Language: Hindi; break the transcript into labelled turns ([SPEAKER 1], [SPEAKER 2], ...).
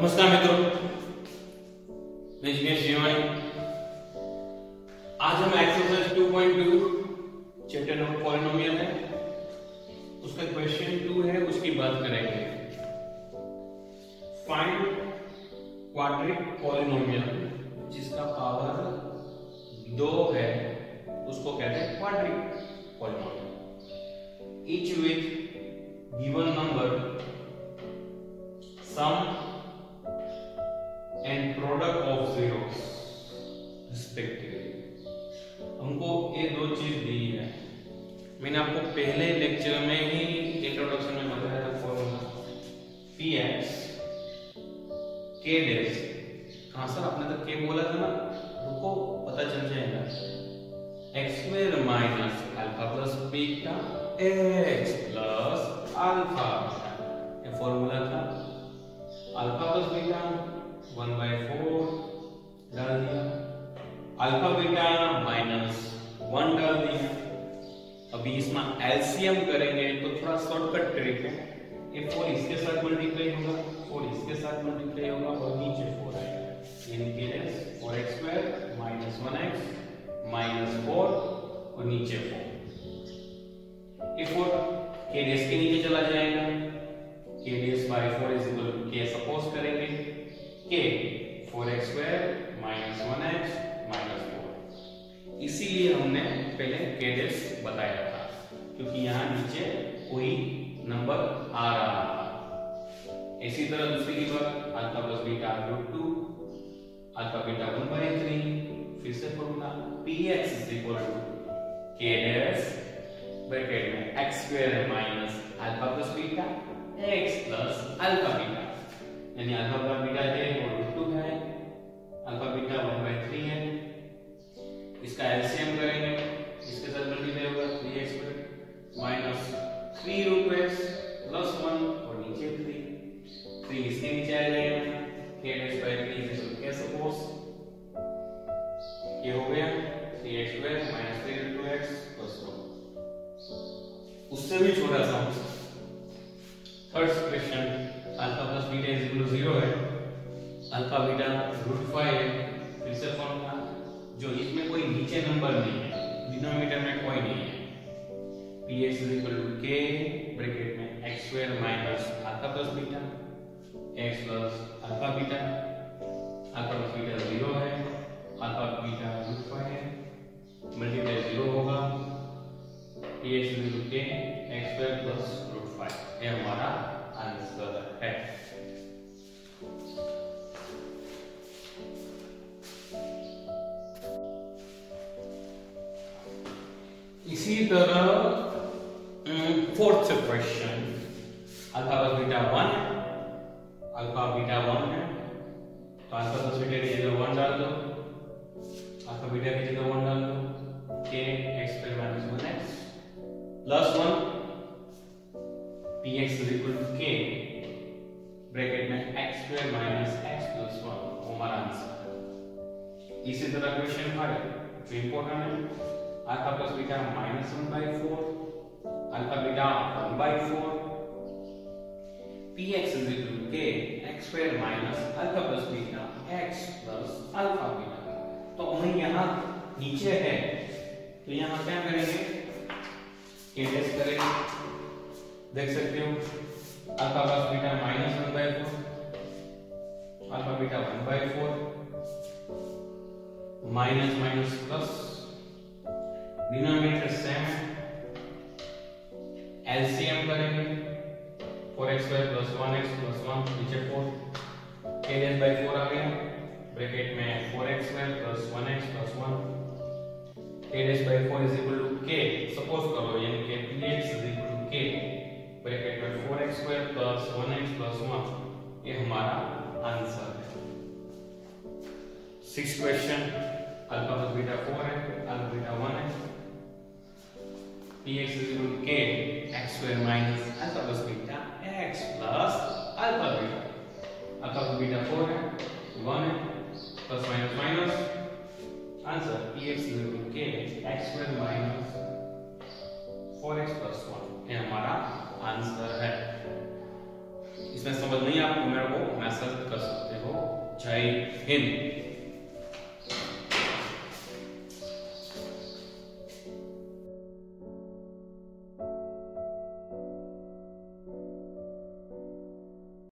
[SPEAKER 1] नमस्कार मित्रों। मैं जिज्ञेस श्रीवाणी। आज हम एक्सरसाइज 2.2 चैप्टर नंबर पॉलिनोमियल है। उसका क्वेश्चन टू है, उसकी बात करेंगे। फाइंड क्वाड्रिक पॉलिनोमियल जिसका पावर दो है, उसको कहते हैं quadratic polynomial each with given number sum product of zeros respectively. हमको ये दो चीज़ दी है। मैंने आपको पहले लेक्चर में ही इंट्रोडक्शन में बताया था फॉर्मूला पी एक्स के डेस कहा सर, आपने तो के बोला था ना? रुको, पता चल जाएगा। X square minus alpha plus beta x plus alpha ये फॉर्मूला था। Alpha plus beta one by four डाल दिया अल्फ़ा बीटा माइनस वन डाल दिया अभी इसमें एलसीएम करेंगे तो थोड़ा शॉर्टकट ट्रिक है। ये फोर इसके साथ मल्टीप्लाई होगा फोर इसके साथ मल्टीप्लाई होगा, और नीचे फोर आएगा। Four x square minus one x minus four और नीचे फोर ये फोर के नीचे four x square minus one x minus इसीलिए हमने पहले के डेस बताया था, क्योंकि यहाँ नीचे कोई नंबर आ रहा था। इसी तरह दूसरी की बात alpha plus beta root two alpha beta one by three फिर से formula p x is equal to k days bracket में x square minus alpha plus beta x plus alpha beta यानी अल्फ़ा प्लस बीटा है वो रूट टू है भी छोटा सा third question alpha plus beta is equal to zero है। अल्फ़ा बीटा रूट फाइव है। फिर से फॉर्मूला जो इसमें कोई नीचे नंबर नहीं है डिनोमिनेटर में कोई नहीं है। Px is equal to k bracket में x square minus alpha plus beta, x plus alpha beta px is equal to k x square root five ये हमारा आंसर है। इसी तरह fourth question alpha plus beta one alpha beta one है। तो अल्फ़ा प्लस बीटा की जगह वन डाल दो अल्फ़ा बीटा की जगह वन डाल दो। K x square minus one x plus one p x is equal to k bracket में x square minus x plus one हमारा आंसर इसी तरह क्वेश्चन फाइव जो इंपॉर्टेंट है alpha plus beta minus one by four alpha beta one by four x is equal to k x square minus alpha plus beta x plus alpha beta तो हम यहाँ नीचे है तो यहाँ क्या करेंगे? के करेंगे। देख सकते हो alpha plus beta minus one by four alpha beta one by four minus minus plus denominator same LCM करेंगे 4x square plus 1x plus 1 नीचे 4 k डेस बाय 4 आ गया। ब्रैकेट में 4x square plus 1x plus 1 k days by 4 is equal to k. Suppose करो यानी कि px is equal to k bracket में 4x square plus 1x plus 1 ये हमारा आंसर है. Six question alpha plus beta 4 है अल्फ़ा बीटा 1 है. Px is equal to k, x square minus alpha plus beta x plus alpha beta. Alpha plus beta 4 है 1 है. X square minus 4x plus 1 ये हमारा आंसर है। इसमें समझ नहीं आपको मेरे को मैसेज कर सकते हो। जय हिंद।